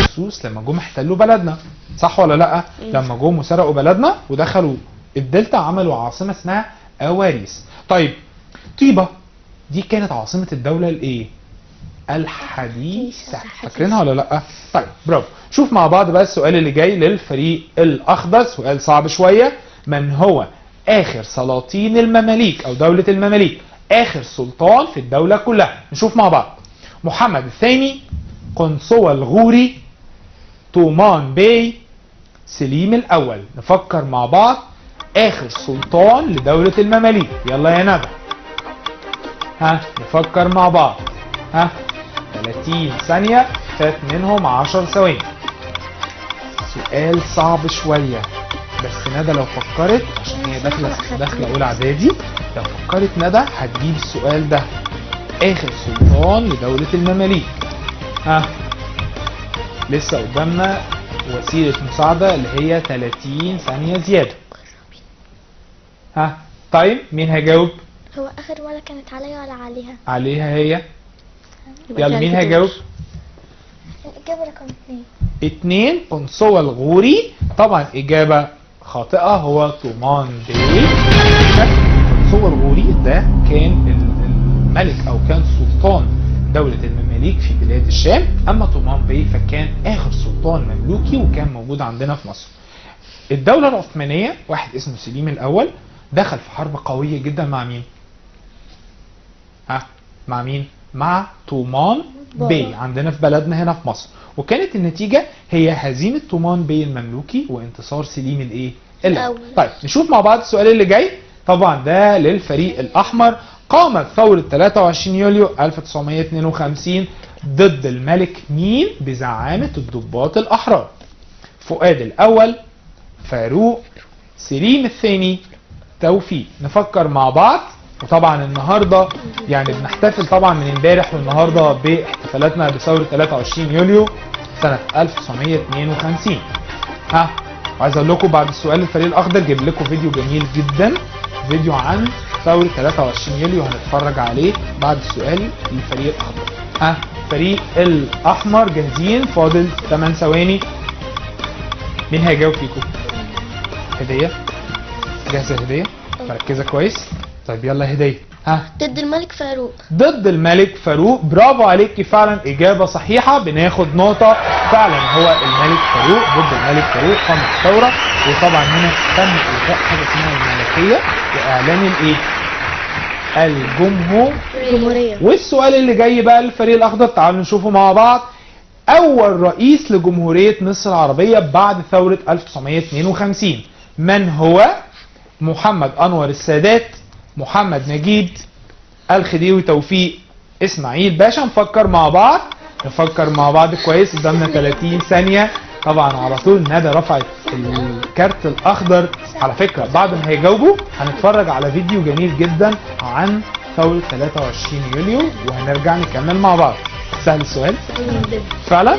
الهكسوس لما جم احتلوا بلدنا. صح ولا لأ؟ لما جم وسرقوا بلدنا ودخلوا الدلتا عملوا عاصمة اسمها أواريس. طيب طيبة دي كانت عاصمة الدولة الإيه؟ الحديثة. فاكرينها ولا لأ؟ طيب برافو. شوف مع بعض بقى السؤال اللي جاي للفريق الأخضر. سؤال صعب شوية. من هو آخر سلاطين المماليك أو دولة المماليك؟ آخر سلطان في الدولة كلها. نشوف مع بعض. محمد الثاني قنصوة الغوري تومان بي سليم الأول. نفكر مع بعض. آخر سلطان لدولة المماليك. يلا يا ندى. ها نفكر مع بعض. ها 30 ثانية فات منهم 10 ثواني. سؤال صعب شوية. بس ندى لو فكرت عشان هي داخلة داخلة أولى إعدادي لو فكرت ندى هتجيب السؤال ده. آخر سلطان لدولة المماليك. ها لسه قدامنا وسيلة مساعدة اللي هي 30 ثانية زيادة. ها طيب مين هيجاوب؟ هو آخر ولا كانت عليا ولا عليها؟ عليها هي. يلا مين هيجاوب؟ الإجابة رقم اثنين اتنين قنصوة الغوري. طبعا إجابة خاطئة هو طومان بي قنصوة الغوري ده كان الملك أو كان سلطان دولة المماليك في بلاد الشام أما طومان بي فكان آخر سلطان مملوكي وكان موجود عندنا في مصر الدولة العثمانية واحد اسمه سليم الأول دخل في حرب قوية جدا مع مين؟ ها مع مين؟ مع طومان بي عندنا في بلدنا هنا في مصر وكانت النتيجة هي هزيمة طومان بي المملوكي وانتصار سليم الإيه؟ الأول. طيب نشوف مع بعض السؤال اللي جاي طبعا ده للفريق الأحمر قامت ثورة 23 يوليو 1952 ضد الملك مين؟ بزعامة الضباط الأحرار. فؤاد الأول فاروق سليم الثاني توفيق. نفكر مع بعض. وطبعا النهارده يعني بنحتفل طبعا من امبارح والنهاردة باحتفالاتنا بثوره 23 يوليو سنة 1952 ها وعايز أقول لكم بعد السؤال الفريق الأخضر جايب لكم فيديو جميل جدا. فيديو عن ثورة 23 يوليو هنتفرج عليه بعد السؤال للفريق الاخضر ها الفريق الأحمر جاهزين؟ فاضل 8 ثواني. مين هيجاوب فيكم؟ هدية. جاهزة هدية؟ مركزة كويس. طيب يلا هدية. ها؟ ضد الملك فاروق. ضد الملك فاروق. برافو عليكي. فعلا إجابة صحيحة. بناخد نقطة. فعلا هو الملك فاروق. ضد الملك فاروق. قام الثورة. وطبعا هنا تم إلغاء حاجة اسمها الملكية. وإعلان الإيه؟ الجمهور. جمهورية. والسؤال اللي جاي بقى للفريق الأخضر. تعالوا نشوفه مع بعض. أول رئيس لجمهورية مصر العربية بعد ثورة 1952 من هو؟ محمد أنور السادات. محمد نجيب الخديوي توفيق إسماعيل باشا. نفكر مع بعض. نفكر مع بعض كويس. قدامنا 30 ثانية. طبعا على طول ندى رفعت الكارت الأخضر. على فكرة بعد ما هيجاوبوا هنتفرج على فيديو جميل جدا عن ثوره 23 يوليو وهنرجع نكمل مع بعض. سهل السؤال؟ فعلا؟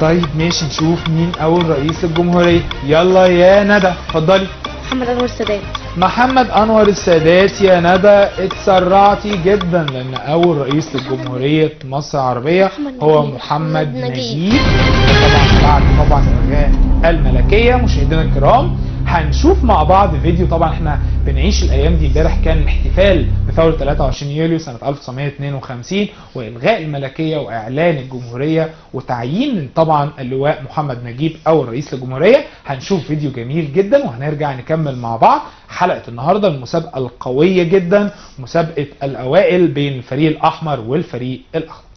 طيب ماشي. نشوف مين أول رئيس الجمهورية. يلا يا ندى اتفضلي. محمد أنور السادات محمد أنور السادات يا ندى اتسرعتي جدا لأن أول رئيس لجمهورية مصر العربية هو. محمد نجيب. نجيب طبعا بعد طبعا الغاء الملكية مشاهدينا الكرام هنشوف مع بعض فيديو. طبعا إحنا بنعيش الأيام دي. امبارح كان الاحتفال بثورة 23 يوليو سنة 1952 وإلغاء الملكية وإعلان الجمهورية وتعيين طبعا اللواء محمد نجيب اول رئيس للجمهورية. هنشوف فيديو جميل جدا وهنرجع نكمل مع بعض حلقة النهارده. المسابقة القوية جدا مسابقة الأوائل بين الفريق الأحمر والفريق الأخضر.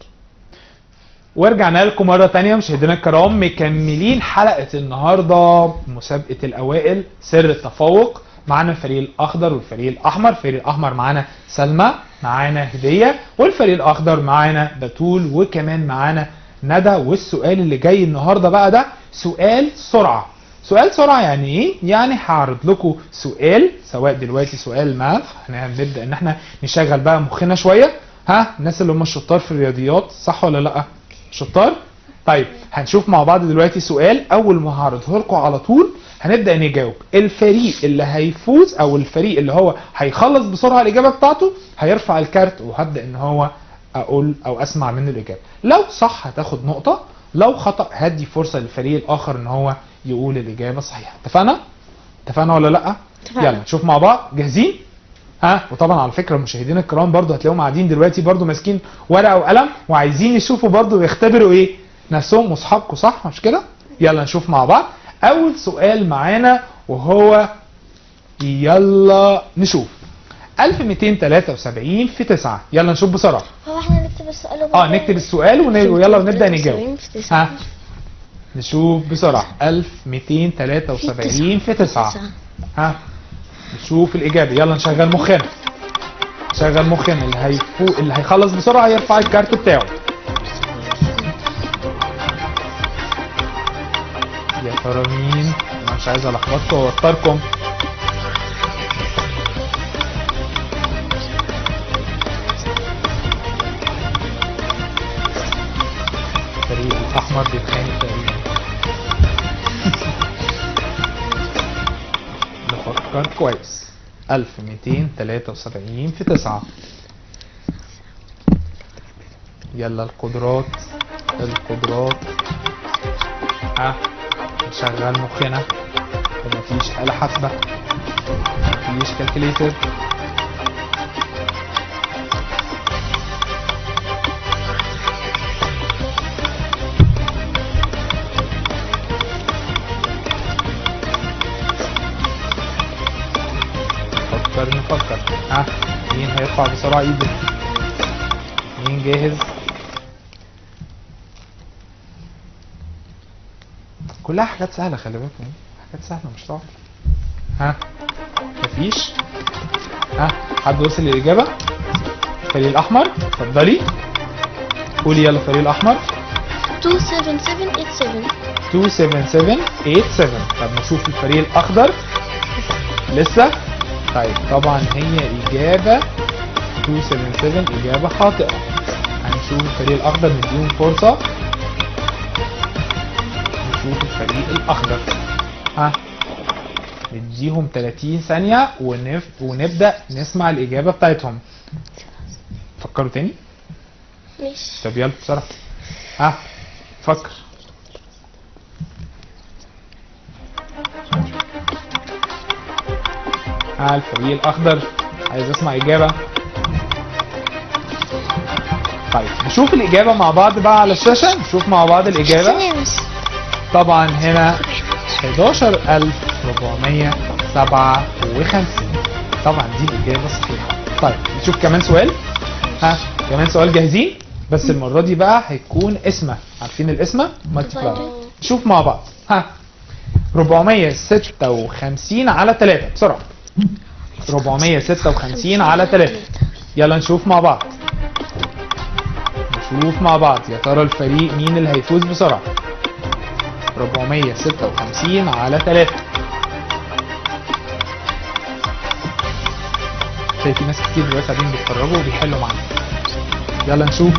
ورجعنا لكم مرة تانية مشاهدينا الكرام مكملين حلقة النهاردة مسابقة الأوائل سر التفوق. معانا الفريق الأخضر والفريق الأحمر. الفريق الأحمر معانا سلمى معانا هدية والفريق الأخضر معانا بتول وكمان معانا ندى. والسؤال اللي جاي النهاردة بقى ده سؤال سرعة. سؤال سرعة يعني إيه؟ يعني هعرض لكم سؤال سواء دلوقتي سؤال ماث هنبدأ إن إحنا نشغل بقى مخنا شوية. ها الناس اللي هم الشطار في الرياضيات صح ولا لأ؟ شطار؟ طيب هنشوف مع بعض دلوقتي سؤال. أول ما هعرضه لكم على طول هنبدأ نجاوب. الفريق اللي هيفوز أو الفريق اللي هو هيخلص بسرعة الإجابة بتاعته هيرفع الكارت وهبدأ إن هو أقول أو أسمع منه الإجابة. لو صح هتاخد نقطة. لو خطأ هدي فرصة للفريق الآخر إن هو يقول الإجابة الصحيحة. اتفقنا؟ اتفقنا ولا لأ؟ اتفقنا. يلا نشوف مع بعض. جاهزين؟ ها؟ وطبعا على فكرة المشاهدين الكرام برضو هتلاقيهم قاعدين دلوقتي برضو ماسكين ورقة وقلم وعايزين يشوفوا برضو يختبروا إيه؟ نفسهم واصحابكم صح؟ مش كده؟ يلا نشوف مع بعض. أول سؤال معانا وهو يلا نشوف. 1273 في 9 يلا نشوف بسرعة. هو إحنا نكتب السؤال آه نكتب السؤال ون- ويلا ونبدأ نجاوب. 73 في تسعة. ها؟ نشوف بسرعة. 1273 في 9 ها؟ نشوف الإجابة يلا نشغل مخنا. شغل مخنا اللي هيفوق اللي هيخلص بسرعة يرفع الكارت بتاعه. يا ترى مين؟ أنا مش عايز ألخبطكم وأوتركم. الفريق الأحمر بيتخانق نفكر كويس. 1273 في 9 يلا القدرات القدرات. ها نشغل مخنا مفيش آلة حاسبة. مفيش كالكليتر. هيرفع بسرعة ايده. مين جاهز؟ كلها حاجات سهلة خلي بالكم حاجات سهلة مش صعبة. ها؟ مفيش؟ ها؟ حد وصل للإجابة؟ الفريق الأحمر اتفضلي. قولي يلا الفريق الأحمر 27787 27787 طب نشوف الفريق الأخضر. لسه؟ طيب طبعا هي إجابة 277 إجابة خاطئة. هنشوف الفريق الأخضر نديهم فرصة؟ نشوف الفريق الأخضر؟ ها؟ نديهم 30 ثانية ونف... ونبدأ نسمع الإجابة بتاعتهم. فكروا تاني؟ ماشي. طب يلا بسرعة. ها؟ فكر. ها الفريق الأخضر. عايز أسمع إجابة؟ طيب نشوف الإجابة مع بعض بقى على الشاشة. نشوف مع بعض الإجابة. طبعا هنا 11457 طبعا دي الإجابة الصحيحة. طيب نشوف كمان سؤال. ها كمان سؤال جاهزين؟ بس المرة دي بقى هيكون اسمه. عارفين الاسمه مالتيبلاي نشوف مع بعض. ها 456 على 3 بسرعة. 456 على 3 يلا نشوف مع بعض. نشوف مع بعض. يا ترى الفريق مين اللي هيفوز بسرعة؟ 456 على 3 شايف في ناس كتير دلوقتي قاعدين بيتفرجوا وبيحلوا معانا. يلا نشوف.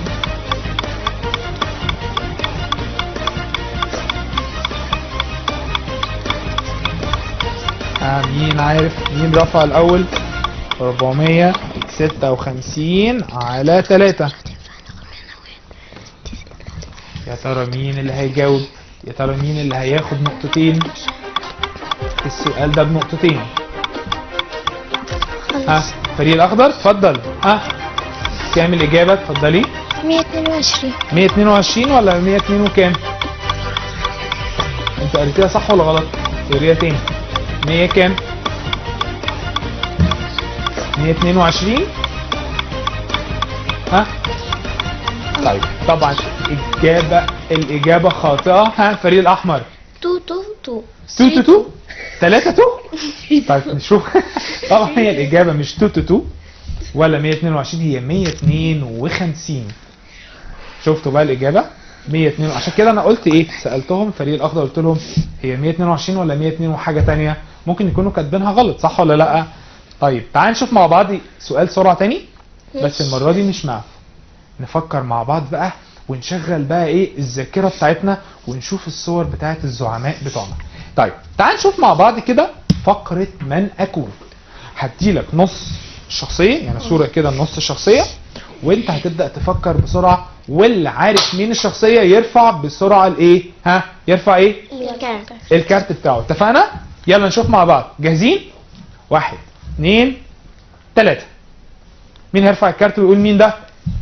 آه مين عارف؟ مين رفع الأول؟ 456 على 3 يا ترى مين اللي هيجاوب؟ يا ترى مين اللي هياخد نقطتين؟ السؤال ده بنقطتين. ها؟ خلاص فريق الأخضر؟ اتفضل. ها؟ كام الإجابة اتفضلي. 122 122 ولا 102 وكام؟ أنت قريتيها صح ولا غلط؟ قريها تاني 100 كام؟ 122 ها؟ طيب. طبعا. إجابة الإجابة خاطئة. ها الفريق الأحمر. two two two. two two two؟ تلاتة two؟ [laughs] طيب نشوف. [laughs] طبعا هي الإجابة مش two two two. ولا 122 هي 152 شفتوا بقى الإجابة؟ 102 عشان كده أنا قلت إيه؟ سألتهم الفريق الأخضر قلت لهم هي 122 ولا 102 وحاجة تانية. ممكن يكونوا كاتبينها غلط صح ولا لأ؟ طيب تعال نشوف مع بعض سؤال سرعة تاني. بس المرة دي مش معاف نفكر مع بعض بقى ونشغل بقى إيه الذاكرة بتاعتنا ونشوف الصور بتاعت الزعماء بتوعنا. طيب تعال نشوف مع بعض كده فقرة من أكون. هديلك نص الشخصيه يعني صورة كده نص الشخصيه وانت هتبدأ تفكر بسرعة واللي عارف مين الشخصية يرفع بسرعة الايه؟ ها؟ يرفع إيه؟ الكارت. الكارت بتاعه. اتفقنا؟ يلا نشوف مع بعض. جاهزين؟ واحد اتنين تلاتة. مين هيرفع الكارت ويقول مين ده؟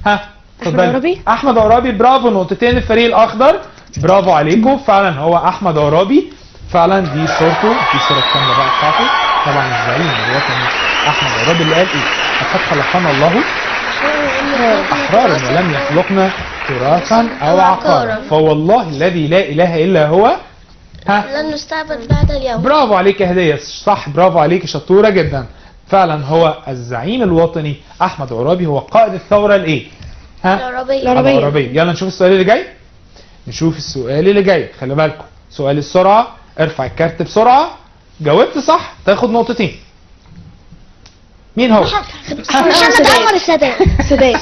ها؟ اتفضلي. عرابي. أحمد عرابي برافو نقطتين. الفريق الأخضر. برافو عليكم. فعلا هو أحمد عرابي فعلا دي صورته. دي صورة كاملة بقى بتاعته. طبعا الزعيم الوطني أحمد عرابي اللي قال إيه؟ لقد خلقنا الله. احرارا ولم يخلقنا تراثا أو عقارا. فوالله الذي لا إله إلا هو. ها؟ لن نستعبد بعد اليوم. برافو عليك يا هدية. صح برافو عليك. شطورة جدا. فعلا هو الزعيم الوطني أحمد عرابي هو قائد الثورة الإيه؟ ها؟ العربية العربية. يلا نشوف السؤال اللي جاي. نشوف السؤال اللي جاي. خلي بالكم. سؤال السرعة. ارفع الكارت بسرعة. جاوبت صح؟ تاخد نقطتين. مين هو؟ محمد عمر السادات سداد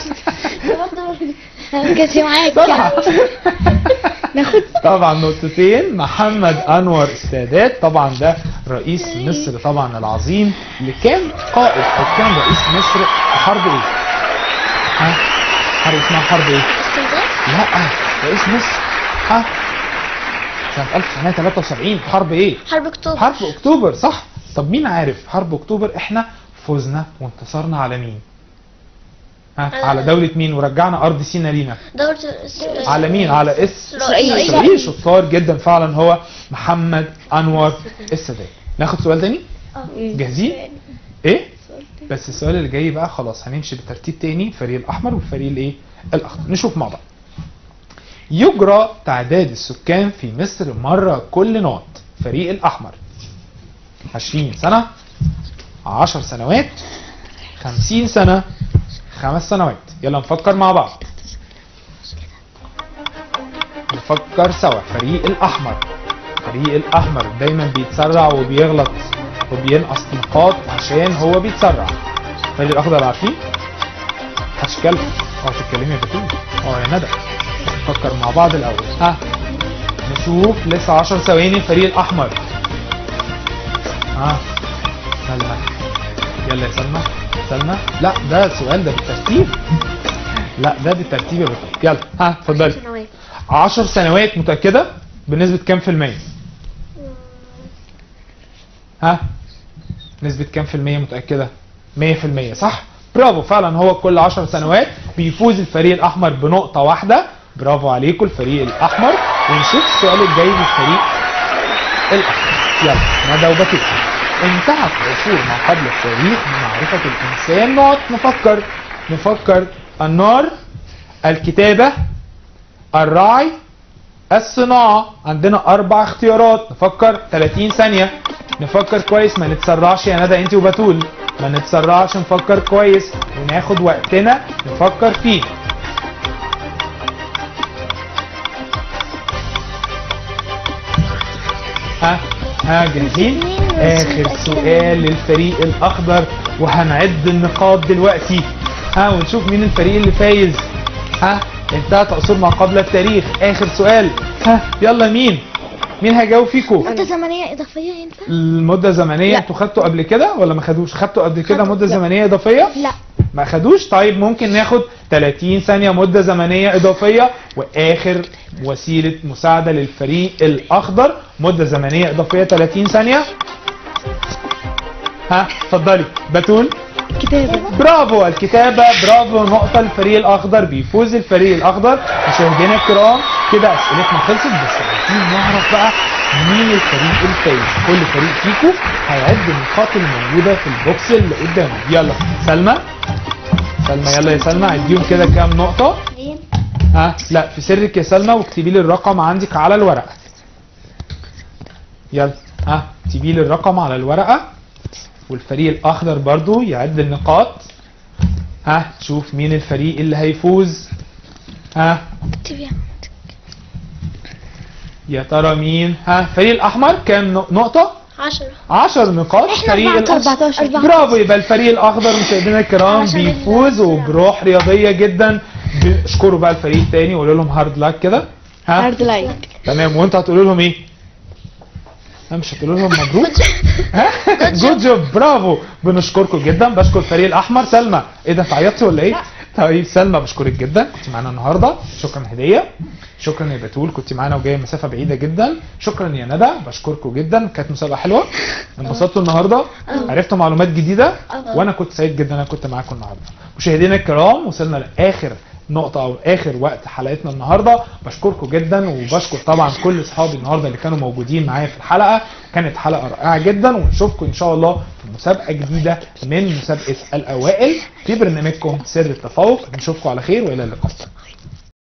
جت معاك. [laughs] ناخد. طبعا نقطتين. محمد أنور السادات. طبعا ده رئيس مصر طبعا العظيم. اللي كان قائد أو كان رئيس مصر في حرب إيه؟ ها؟ حرب اسمها حرب إيه؟ لا رئيس مصر. ها؟ سنة 1973 حرب إيه؟ حرب أكتوبر. حرب أكتوبر صح؟ طب مين عارف؟ حرب أكتوبر إحنا فزنا وانتصرنا على مين؟ ها؟ على- على دولة مين؟ ورجعنا أرض سينا لينا. دولة على مين؟ على إسرائيل. إسرائيل. شطار جدا فعلا. هو محمد أنور السادات. ناخد سؤال تاني؟ جاهزين؟ إيه؟ بس السؤال اللي جاي بقى خلاص هنمشي بترتيب تاني الفريق الأحمر والفريق الإيه؟ الأخضر. نشوف مع بعض. يجرى تعداد السكان في مصر مرة كل نقط. فريق الأحمر 20 سنة 10 سنوات 50 سنة خمس سنوات. يلا نفكر مع بعض. نفكر سوا. فريق الأحمر فريق الأحمر دايما بيتسرع وبيغلط. وبينقص نقاط عشان هو بيتسرع. فريق الأخضر عارفين؟ هتتكلم. آه تتكلمي يا بتول آه يا ندى. نفكر مع بعض الأول. ها. نشوف لسه 10 ثواني الفريق الأحمر. ها. سلمى يلا يا سلمى. سلمى. لا ده السؤال ده بالترتيب. لا ده بالترتيب يا بطل يلا. ها اتفضلي سنوات. 10 سنوات متأكدة؟ بنسبة كام في المية؟ ها؟ نسبة كام في المية متأكدة؟ 100% صح؟ برافو فعلا هو كل 10 سنوات بيفوز الفريق الأحمر بنقطة واحدة. برافو عليكم الفريق الأحمر. ونشوف السؤال الجاي للفريق الأحمر. يلا ندى وبكير انتهت عصور ما قبل التاريخ بمعرفة الإنسان. نقعد نفكر. نفكر. النار الكتابة الرعي الصناعة. عندنا أربع اختيارات. نفكر 30 ثانية. نفكر كويس ما نتسرعش يا ندى انت وبتول. ما نتسرعش نفكر كويس وناخد وقتنا نفكر فيه. ها ها جاهزين؟ آخر سؤال للفريق الأخضر وهنعد النقاط دلوقتي. ها ونشوف مين الفريق اللي فايز. ها انتهت عصور ما قبل التاريخ. آخر سؤال. ها يلا مين؟ مين هيجاوب فيكم مدة زمنية إضافية ينفع؟ المدة زمنية لا. أنتوا خدتوا قبل كده ولا ما خدوش؟ خدتوا قبل كده. مدة لا. زمنية إضافية؟ لا. ما خدوش؟ طيب ممكن ناخد 30 ثانية مدة زمنية إضافية وآخر وسيلة مساعدة للفريق الأخضر. مدة زمنية إضافية 30 ثانية. ها اتفضلي. بتول كتابة. برافو الكتابة. برافو نقطة الفريق الأخضر. بيفوز الفريق الأخضر. مشاهدينا الكرام. كده أسئلتنا خلصت بس عايزين نعرف بقى مين الفريق الفايز. كل فريق فيكم هيعد النقاط الموجودة في ال box اللي قدامه. يلا. سلمى؟ سلمى يلا يا سلمى عديهم كده كام نقطة؟ ها؟ لا في سرك يا سلمى واكتبي لي الرقم عندك على الورقة. يلا. ها؟ اكتبي لي الرقم على الورقة. والفريق الأخضر برضو يعد النقاط. ها؟ شوف مين الفريق اللي هيفوز. ها؟ يا ترى مين؟ ها الفريق الأحمر كام نق- نقطة؟ 10 10 نقاط. فريق ال- 14 برافو يبقى الفريق الأخضر مشاهدينا الكرام بيفوز وبروح رياضية جدا. اشكروا بقى الفريق التاني وقولوا لهم هارد لاك كده. ها؟ hard luck تمام وانتوا هتقولوا لهم إيه؟ مش هتقولوا لهم مبروك؟ ها؟ good job برافو. بنشكركم جدا. بشكر الفريق الأحمر. سلمى إيه ده انت عيطتي ولا إيه؟ طيب سلمى بشكرك جدا كنت معانا النهارده. شكرا هدية. شكرا يا بتول كنت معانا وجاية مسافة بعيدة جدا. شكرا يا ندى بشكركم جدا. كانت مسابقة حلوة. انبسطتوا النهارده؟ عرفتوا معلومات جديدة؟ وأنا كنت سعيد جدا أنا كنت معاكم النهارده. مشاهدينا الكرام وصلنا لآخر نقطة أو آخر وقت حلقتنا النهاردة. بشكركم جدا وبشكر طبعا كل أصحابي النهاردة اللي كانوا موجودين معايا في الحلقة. كانت حلقة رائعة جدا ونشوفكم إن شاء الله في مسابقة جديدة من مسابقة الأوائل. في برنامجكم سر التفوق نشوفكم على خير وإلى اللقاء.